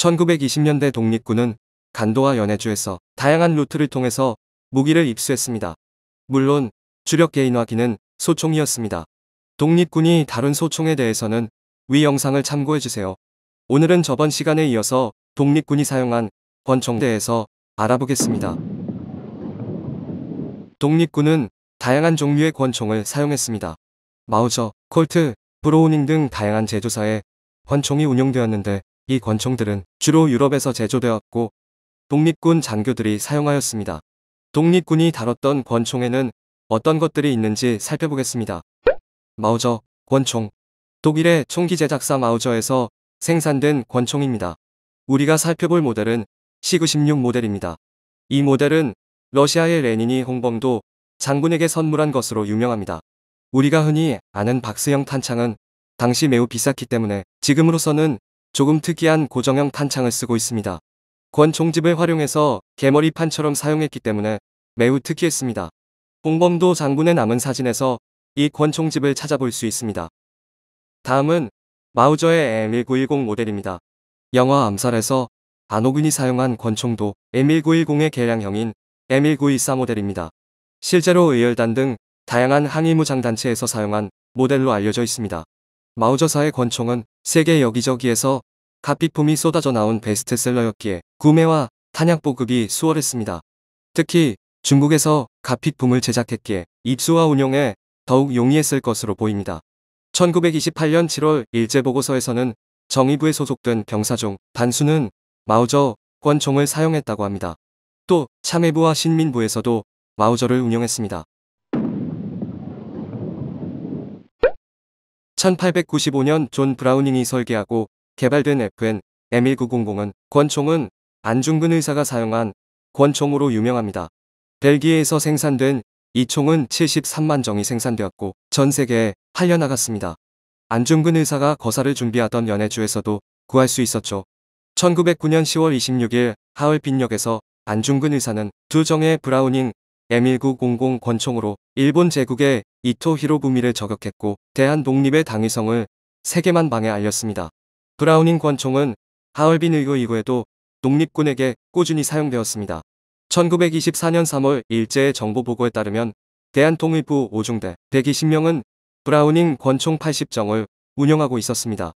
1920년대 독립군은 간도와 연해주에서 다양한 루트를 통해서 무기를 입수했습니다. 물론 주력 개인화기는 소총이었습니다. 독립군이 다룬 소총에 대해서는 위 영상을 참고해주세요. 오늘은 저번 시간에 이어서 독립군이 사용한 권총에 대해서 알아보겠습니다. 독립군은 다양한 종류의 권총을 사용했습니다. 마우저, 콜트, 브로우닝 등 다양한 제조사의 권총이 운용되었는데 이 권총들은 주로 유럽에서 제조되었고 독립군 장교들이 사용하였습니다. 독립군이 다뤘던 권총에는 어떤 것들이 있는지 살펴보겠습니다. 마우저, 권총 독일의 총기 제작사 마우저에서 생산된 권총입니다. 우리가 살펴볼 모델은 C96 모델입니다. 이 모델은 러시아의 레닌이 홍범도 장군에게 선물한 것으로 유명합니다. 우리가 흔히 아는 박스형 탄창은 당시 매우 비쌌기 때문에 지금으로서는 조금 특이한 고정형 탄창을 쓰고 있습니다. 권총집을 활용해서 개머리판처럼 사용했기 때문에 매우 특이했습니다. 홍범도 장군의 남은 사진에서 이 권총집을 찾아볼 수 있습니다. 다음은 마우저의 M1910 모델입니다. 영화 암살에서 안호근이 사용한 권총도 M1910의 개량형인 M1914 모델입니다. 실제로 의열단 등 다양한 항의무장단체에서 사용한 모델로 알려져 있습니다. 마우저사의 권총은 세계 여기저기에서 값비품이 쏟아져 나온 베스트셀러였기에 구매와 탄약 보급이 수월했습니다. 특히 중국에서 값비품을 제작했기에 입수와 운용에 더욱 용이했을 것으로 보입니다. 1928년 7월 일제보고서에서는 정의부에 소속된 병사중 단수는 마우저 권총을 사용했다고 합니다. 또 참의부와 신민부에서도 마우저를 운영했습니다. 1895년 존 브라우닝이 설계하고 개발된 FN M1900은 권총은 안중근 의사가 사용한 권총으로 유명합니다. 벨기에에서 생산된 이 총은 73만 정이 생산되었고 전 세계에 팔려나갔습니다. 안중근 의사가 거사를 준비하던 연해주에서도 구할 수 있었죠. 1909년 10월 26일 하얼빈역에서 안중근 의사는 두 정의 브라우닝 M1900 권총으로 일본 제국의 이토 히로부미를 저격했고 대한 독립의 당위성을 세계만 방에 알렸습니다. 브라우닝 권총은 하얼빈 의교 이후에도 독립군에게 꾸준히 사용되었습니다. 1924년 3월 일제의 정보 보고에 따르면 대한통의부 5중대 120명은 브라우닝 권총 80정을 운영하고 있었습니다.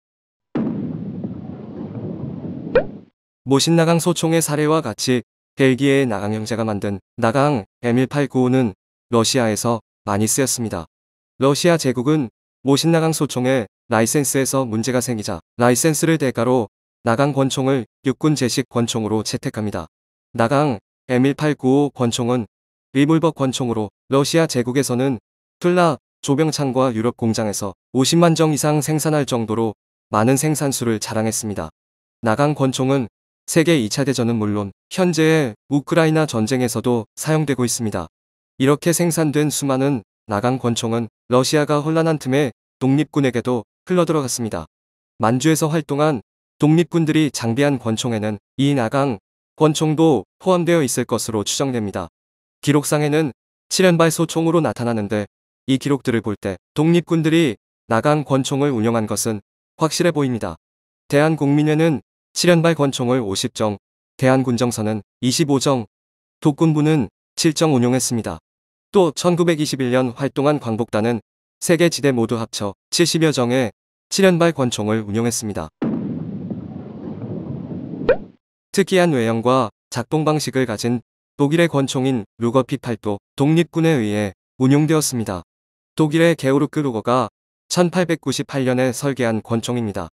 모신나강 소총의 사례와 같이 벨기에의 나강 형제가 만든 나강 M1895는 러시아에서 많이 쓰였습니다. 러시아 제국은 모신나강 소총의 라이센스에서 문제가 생기자 라이센스를 대가로 나강 권총을 육군 제식 권총으로 채택합니다. 나강 M1895 권총은 리볼버 권총으로 러시아 제국에서는 툴라 조병창과 유럽 공장에서 50만 정 이상 생산할 정도로 많은 생산수를 자랑했습니다. 나강 권총은 세계 2차 대전은 물론 현재의 우크라이나 전쟁에서도 사용되고 있습니다. 이렇게 생산된 수많은 나강 권총은 러시아가 혼란한 틈에 독립군에게도 흘러들어갔습니다. 만주에서 활동한 독립군들이 장비한 권총에는 이 나강 권총도 포함되어 있을 것으로 추정됩니다. 기록상에는 7연발 소총으로 나타나는데 이 기록들을 볼 때 독립군들이 나강 권총을 운영한 것은 확실해 보입니다. 대한국민회는 7연발 권총을 50정, 대한군정선은 25정, 독군부는 7정 운용했습니다. 또 1921년 활동한 광복단은 세계 지대 모두 합쳐 70여 정의 7연발 권총을 운용했습니다. 특이한 외형과 작동 방식을 가진 독일의 권총인 루거 P8도 독립군에 의해 운용되었습니다. 독일의 게오르크 루거가 1898년에 설계한 권총입니다.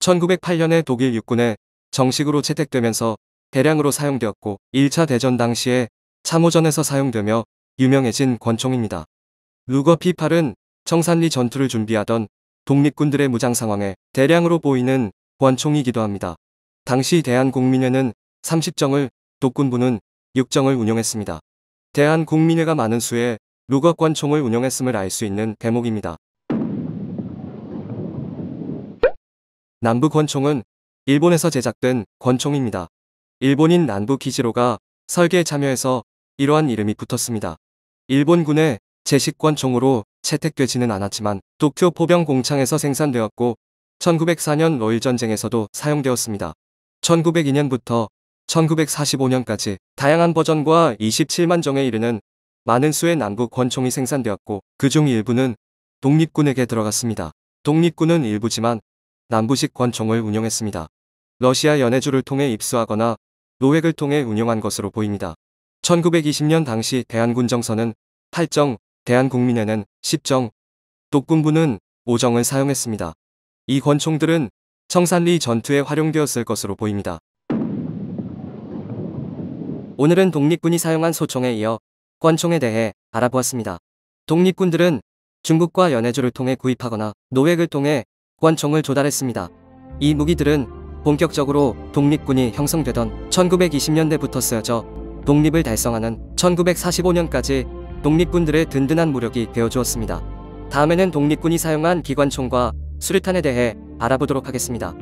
1908년에 독일 육군에 정식으로 채택되면서 대량으로 사용되었고 1차 대전 당시에 참호전에서 사용되며 유명해진 권총입니다. 루거 P8은 청산리 전투를 준비하던 독립군들의 무장 상황에 대량으로 보이는 권총이기도 합니다. 당시 대한국민회는 30정을, 독군부는 6정을 운영했습니다. 대한국민회가 많은 수의 루거 권총을 운영했음을 알 수 있는 대목입니다. 남부 권총은 일본에서 제작된 권총입니다. 일본인 난부 기지로가 설계에 참여해서 이러한 이름이 붙었습니다. 일본군의 제식권총으로 채택되지는 않았지만 도쿄 포병 공창에서 생산되었고 1904년 러일 전쟁에서도 사용되었습니다. 1902년부터 1945년까지 다양한 버전과 27만 정에 이르는 많은 수의 남북 권총이 생산되었고 그 중 일부는 독립군에게 들어갔습니다. 독립군은 일부지만 남부식 권총을 운영했습니다. 러시아 연해주를 통해 입수하거나 노획을 통해 운영한 것으로 보입니다. 1920년 당시 대한군 정서는 8정, 대한국민회는 10정, 독군부는 5정을 사용했습니다. 이 권총들은 청산리 전투에 활용되었을 것으로 보입니다. 오늘은 독립군이 사용한 소총에 이어 권총에 대해 알아보았습니다. 독립군들은 중국과 연해주를 통해 구입하거나 노획을 통해 권총을 조달했습니다. 이 무기들은 본격적으로 독립군이 형성되던 1920년대부터 쓰여져 독립을 달성하는 1945년까지 독립군들의 든든한 무력이 되어주었습니다. 다음에는 독립군이 사용한 기관총과 수류탄에 대해 알아보도록 하겠습니다.